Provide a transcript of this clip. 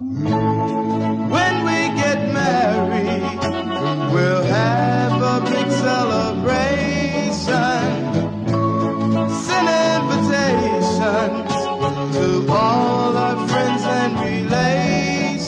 When we get married, we'll have a big celebration. Send invitations to all our friends and relations.